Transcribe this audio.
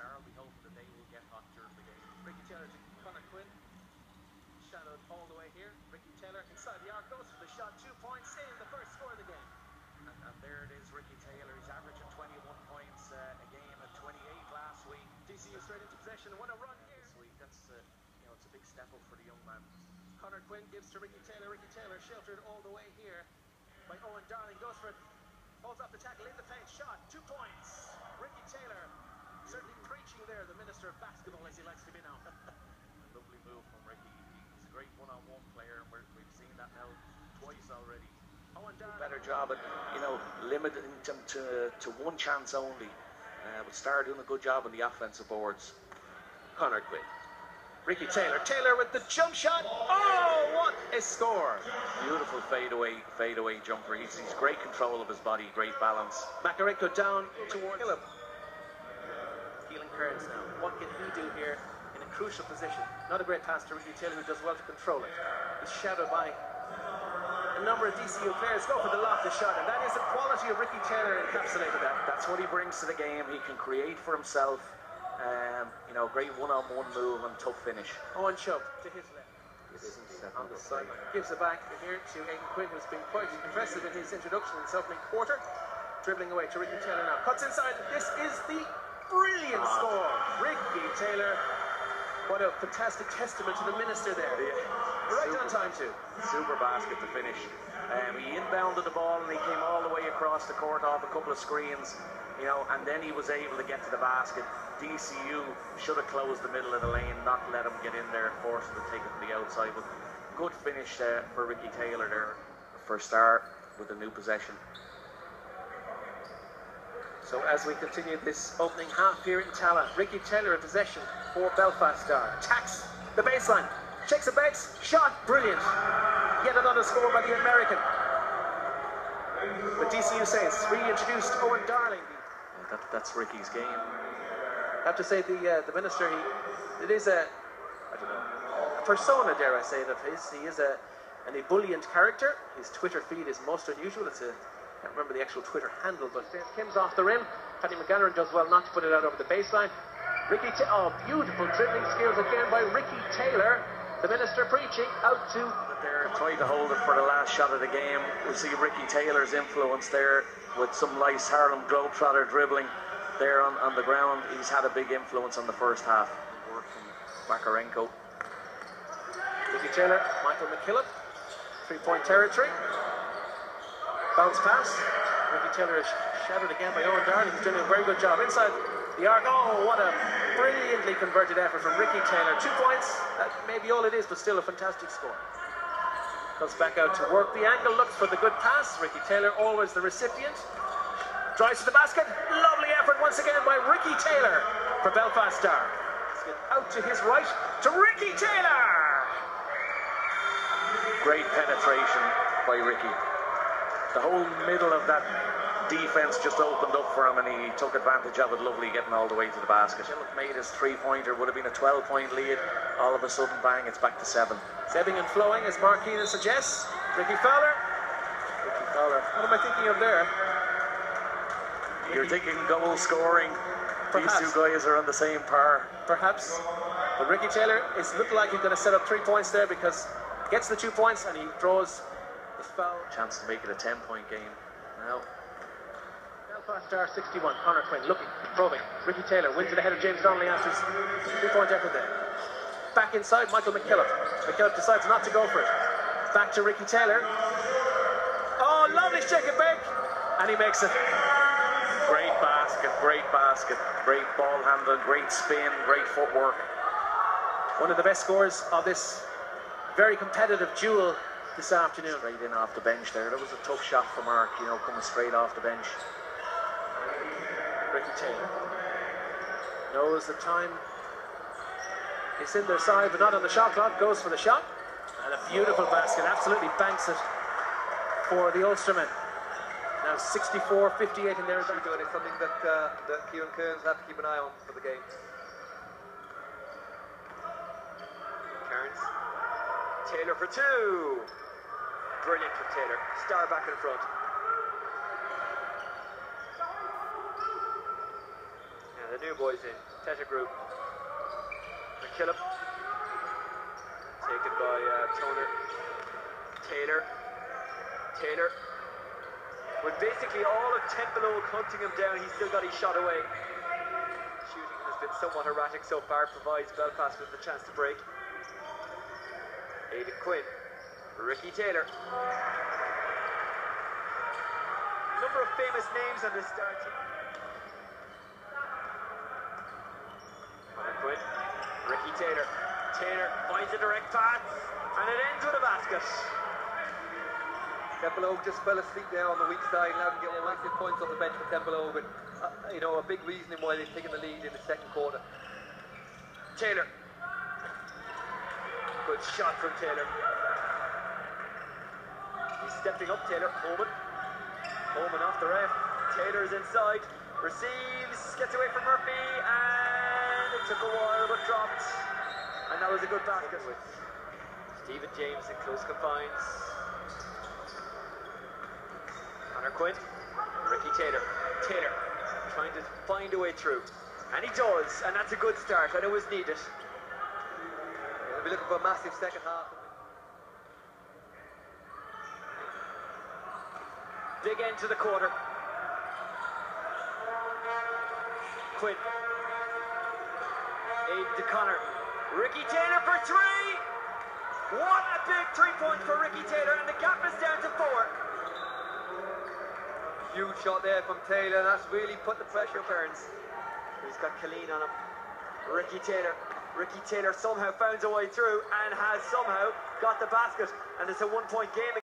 Star. We hope that they will get hot during the game. Ricky Taylor to Connor Quinn. Shadowed all the way here. Ricky Taylor inside the arc goes for the shot. Two points in the first score of the game. And, and there it is, Ricky Taylor. He's averaging 21 points uh, a game at 28 last week. DC DCU straight into possession. What a run here. This week, that's uh, you know, it's a big step up for the young man. Connor Quinn gives to Ricky Taylor. Ricky Taylor sheltered all the way here by Owen Darling. Goes for it. Holds up the tackle in the paint. Shot. Two points. Ricky Taylor certainly preaching there, the minister of basketball as he likes to be now. Lovely move from Ricky. He's a great one-on-one player, and we're, we've seen that now twice already. Owen Darling. Better job at you know limiting them to to one chance only. Uh, but Star doing a good job on the offensive boards. Connor Quinn. Ricky Taylor. Taylor with the jump shot. Oh, what a score! Beautiful fadeaway, fadeaway jumper. He's, he's great control of his body, great balance. Makarenko down towards Philip. Keelan Kearns now. What can he do here in a crucial position? Not a great pass to Ricky Taylor, who does well to control it. He's shadowed by a number of DCU players. Go for the lofted shot, and that is the quality of Ricky Taylor encapsulated that. That's what he brings to the game. He can create for himself. Um, you know, great one-on-one move and tough finish. Owen Chubb to his left. On the sideline. Gives it back here to Aidan Quinn, who's been quite impressive in his introduction in this opening quarter. Dribbling away to Ricky Taylor now. Cuts inside. This is the brilliant score. Ricky Taylor. What a fantastic testament to the minister there. Yeah. Right Super. on time too. Super basket to finish. Um, he inbounded the ball and he came all the way across the court off a couple of screens, you know, and then he was able to get to the basket. DCU should have closed the middle of the lane, not let him get in there, force him to take it to the outside. But good finish uh, for Ricky Taylor there for Star with a new possession. So as we continue this opening half here in Tallaght, Ricky Taylor in possession for Belfast Star. Attacks the baseline, checks the base, shot, brilliant. Yet another score by the American. But DCU says reintroduced Owen Darling. Uh, that, that's Ricky's game. I have to say the uh, the minister, he, it is a, I don't know, a persona, dare I say, it, of his. He is a an ebullient character. His Twitter feed is most unusual. It's a, I can't remember the actual Twitter handle, but Kim's off the rim. Paddy McGannon does well not to put it out over the baseline. Ricky, Ta- oh, beautiful dribbling skills again by Ricky Taylor. The minister preaching out to They're trying to hold it for the last shot of the game. We see Ricky Taylor's influence there with some nice Harlem Globetrotter dribbling there on, on the ground. He's had a big influence on the first half. Work from Makarenko. Ricky Taylor, Michael McKillop, three-point territory. Bounce pass. Ricky Taylor is shattered again by Owen Darling. He's doing a very good job inside the arc. Oh, what a brilliantly converted effort from Ricky Taylor. Two points. That may be all it is, but still a fantastic score. Comes back out to work the angle, looks for the good pass. Ricky Taylor, always the recipient. Drives to the basket. Lovely effort once again by Ricky Taylor for Belfast Star. Out to his right to Ricky Taylor. Great penetration by Ricky. The whole middle of that defense just opened up for him and he took advantage of it lovely getting all the way to the basket. Philip made his three-pointer, would have been a 12-point lead. All of a sudden, bang, it's back to seven. Ebbing and flowing, as Mark Keenan suggests. Ricky Fowler. Ricky Fowler. What am I thinking of there? You're thinking goal scoring. These two guys are on the same par. Perhaps. But Ricky Taylor is looking like he's going to set up three points there because he gets the two points and he draws the foul. Chance to make it a 10-point game. Now, Belfast Star 61. Connor Quinn looking, probing. Ricky Taylor wins it ahead of James Donnelly after his three-point effort there. Back inside, Michael McKillop. McKillop decides not to go for it. Back to Ricky Taylor. Oh, lovely shake and bake. And he makes it. great basket, great basket, great ball handling, great spin, great footwork. One of the best scores of this very competitive duel this afternoon. Straight in off the bench there. That was a tough shot for Mark, you know, coming straight off the bench. Ricky Taylor knows the time is in their side, but not on the shot clock. Goes for the shot, and a beautiful basket. Absolutely banks it for the Ulsterman. Now 64-58 in there. Actually doing something that uh, that Kieran Kearns have to keep an eye on for the game. Kearns. Taylor for two. Brilliant from Taylor. Star back in front. Yeah, the new boys in. Teta Group. McKillop. Taken by uh, Toner. Taylor. Taylor. With basically all of Temple Oak hunting him down, he's still got his shot away. Shooting has been somewhat erratic so far, provides Belfast with the chance to break. Aidan Quinn. Ricky Taylor. Number of famous names on this start team. Connor. Ricky Taylor. Taylor finds a direct pass, and it ends with a basket. Templeogue just fell asleep there on the weak side, allowed to get massive points off the bench for Templeogue, but uh, you know a big reason why they've taken the lead in the second quarter. Taylor. Good shot from Taylor. He's stepping up, Taylor. Holman. Holman off the ref. Taylor's inside. Receives. Gets away from Murphy. And it took a while but dropped. And that was a good basket. With Stephen James in close confines. Connor Quinn. Ricky Taylor. Taylor trying to find a way through. And he does. And that's a good start. And it was needed. We'll be looking for a massive second half. Dig end to the quarter. Quinn. Aiden to Connor. Ricky Taylor for three! What a big three point for Ricky Taylor, and the gap is down to four. Huge shot there from Taylor, that's really put the pressure turns. He's got Colleen on him. Ricky Taylor. Ricky Taylor somehow finds a way through and has somehow got the basket, and it's a one point game.